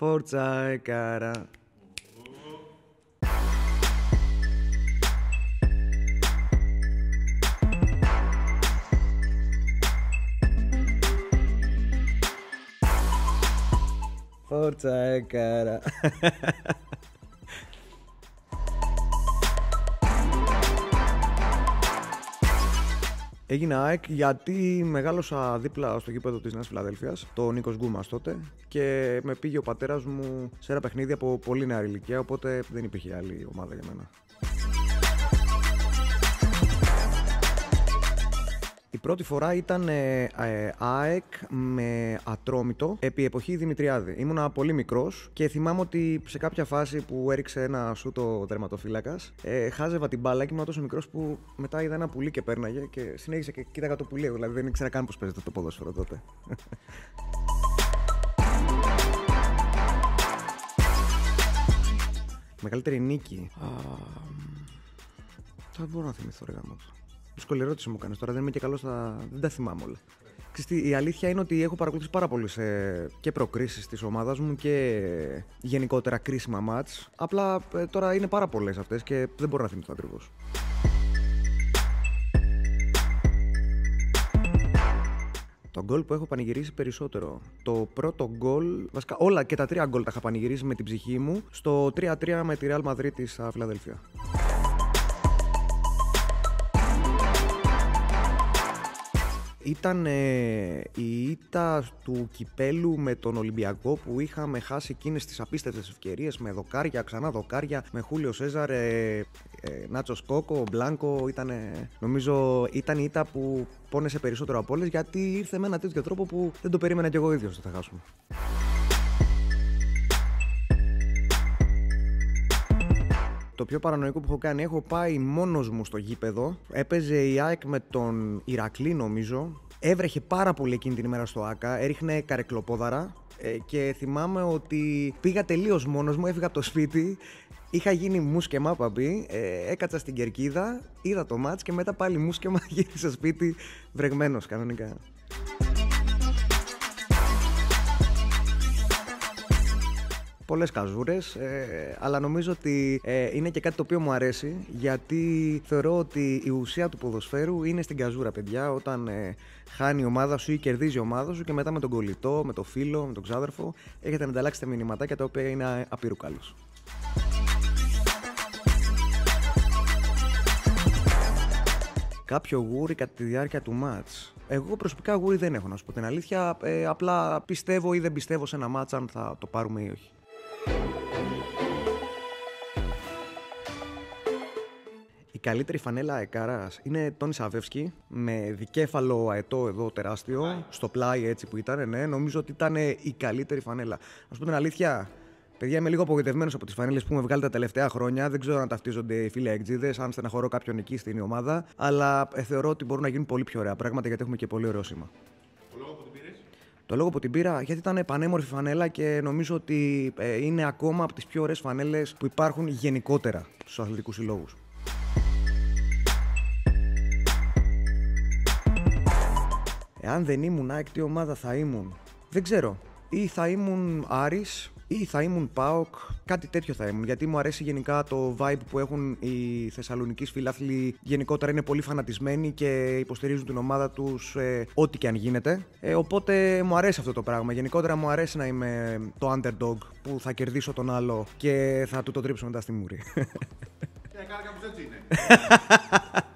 Forza e cara. Forza e cara. Έγινα ΑΕΚ γιατί μεγάλωσα δίπλα στο γήπεδο της Νέας Φιλαδέλφειας, το Νίκος Γκούμας τότε και με πήγε ο πατέρας μου σε ένα παιχνίδι από πολύ νεαρή ηλικία, οπότε δεν υπήρχε άλλη ομάδα για μένα. Η πρώτη φορά ήταν ε, ε, ΑΕΚ με ατρόμητο επί εποχή Δημητριάδη. Ήμουνα πολύ μικρός και θυμάμαι ότι σε κάποια φάση που έριξε ένα σούτο τερματοφύλακας, ε, χάζευα την μπάλα και ήμουν τόσο μικρός που μετά είδα ένα πουλί και πέρναγε και συνέχισε και κοίταγα το πουλί. Δηλαδή δεν ήξερα καν πώς παίζεται το ποδόσφαιρο τότε. Μεγαλύτερη νίκη. Α, δεν μπορώ να θυμηθώ ρε γάμο. Δύσκολη ερώτηση μου κάνεις τώρα. Δεν είμαι και καλός στα. Δεν τα θυμάμαι όλα. Ξέρετε, η αλήθεια είναι ότι έχω παρακολουθήσει πάρα πολύ σε και προκρίσεις της ομάδας μου και γενικότερα κρίσιμα μάτς. Απλά ε, τώρα είναι πάρα πολλές αυτές και δεν μπορώ να θυμηθώ ακριβώς. Το γκολ που έχω πανηγυρίσει περισσότερο. Το πρώτο γκολ, βασικά όλα και τα τρία γκολ τα είχα πανηγυρίσει με την ψυχή μου στο 3-3 με τη Real Madrid στα Φιλαδέλφια. Ήταν ε, η ήττα του κυπέλου με τον Ολυμπιακό που είχαμε χάσει εκείνες τις απίστευτες ευκαιρίες με δοκάρια, ξανά δοκάρια, με Χούλιο Σέζαρ, ε, ε, Νάτσος Κόκο, Μπλάνκο. Ήταν, νομίζω ήταν η ήττα που πόνεσε περισσότερο από όλες γιατί ήρθε με ένα τέτοιο τρόπο που δεν το περίμενα κι εγώ ίδιος ότι θα χάσουμε. Το πιο παρανοϊκό που έχω κάνει, έχω πάει μόνος μου στο γήπεδο. Έπαιζε η ΑΕΚ με τον Ηρακλή νομίζω. Έβρεχε πάρα πολύ εκείνη την ημέρα στο ΆΚΑ, έριχνε καρεκλοπόδαρα ε, και θυμάμαι ότι πήγα τελείως μόνος μου, έφυγα από το σπίτι, Είχα γίνει μουσκεμά παμπή, ε, έκατσα στην κερκίδα, είδα το μάτς και μετά πάλι μουσκεμά γύρισα σπίτι βρεγμένος κανονικά. Πολλές καζούρες, ε, αλλά νομίζω ότι ε, είναι και κάτι το οποίο μου αρέσει γιατί θεωρώ ότι η ουσία του ποδοσφαίρου είναι στην καζούρα, παιδιά. Όταν ε, χάνει η ομάδα σου ή κερδίζει η ομάδα σου και μετά με τον κολλητό, με τον φίλο, με τον ξάδερφο έχετε να ανταλλάξετε μηνυματάκια τα οποία είναι απειρού καλούς. Κάποιο γούρι κατά τη διάρκεια του μάτς. Εγώ προσωπικά γούρι δεν έχω να σου πω την αλήθεια. Ε, απλά πιστεύω ή δεν πιστεύω σε ένα μάτς αν θα το πάρουμε ή όχι. Καλύτερη φανέλα Εκάρας είναι Τόνι Σαβεύσκι με δικέφαλο αετό εδώ τεράστιο, στο πλάι έτσι που ήταν. Ναι, νομίζω ότι ήταν η καλύτερη φανέλα. Α πούμε την αλήθεια, Παιδιά, είμαι λίγο απογοητευμένος από τις φανέλες που μου βγάλει τα τελευταία χρόνια. Δεν ξέρω αν ταυτίζονται οι φίλοι εκτζίδε, αν στεναχωρώ κάποιον εκεί στην ομάδα. Αλλά ε, θεωρώ ότι μπορούν να γίνουν πολύ πιο ωραία πράγματα γιατί έχουμε και πολύ ωραίο σήμα. Το λόγο που την πήρα γιατί ήταν πανέμορφη φανέλα και νομίζω ότι ε, είναι ακόμα από τις πιο ωραίες φανέλες που υπάρχουν γενικότερα στους αθλητικούς συλλόγους. Εάν δεν ήμουν ΑΕΚ, τι ομάδα θα ήμουν; Δεν ξέρω. Ή θα ήμουν Άρης, ή θα ήμουν ΠΑΟΚ, κάτι τέτοιο θα ήμουν. Γιατί μου αρέσει γενικά το vibe που έχουν οι Θεσσαλονικοί φιλάθλοι. Γενικότερα είναι πολύ φανατισμένοι και υποστηρίζουν την ομάδα τους ε, ό,τι και αν γίνεται. Ε, οπότε μου αρέσει αυτό το πράγμα. Γενικότερα μου αρέσει να είμαι το underdog που θα κερδίσω τον άλλο και θα του το τρίψω μετά στη μούρη. Και κάπως έτσι είναι.